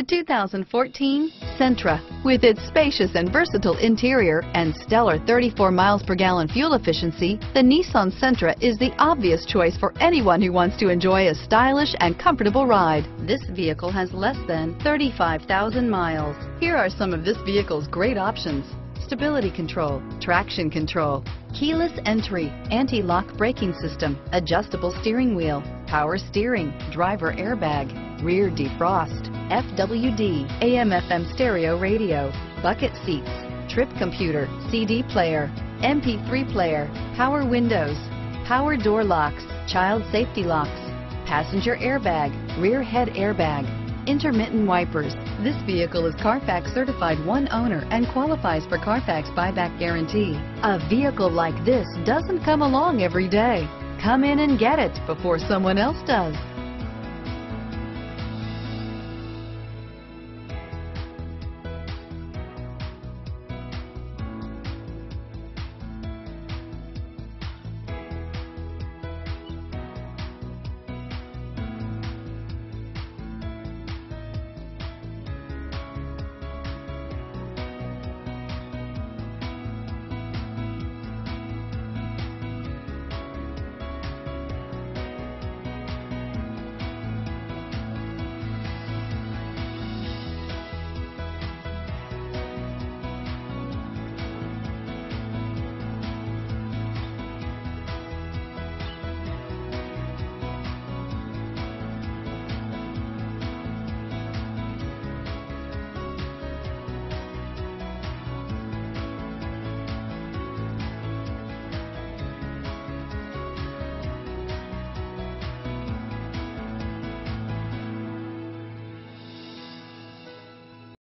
The 2014 Sentra. With its spacious and versatile interior and stellar 34 miles per gallon fuel efficiency, the Nissan Sentra is the obvious choice for anyone who wants to enjoy a stylish and comfortable ride. This vehicle has less than 35,000 miles. Here are some of this vehicle's great options. Stability control, traction control, keyless entry, anti-lock braking system, adjustable steering wheel, power steering, driver airbag, rear defrost, FWD, AM FM stereo radio, bucket seats, trip computer, CD player, MP3 player, power windows, power door locks, child safety locks, passenger airbag, rear head airbag, intermittent wipers. This vehicle is Carfax certified one owner and qualifies for Carfax buyback guarantee. A vehicle like this doesn't come along every day. Come in and get it before someone else does.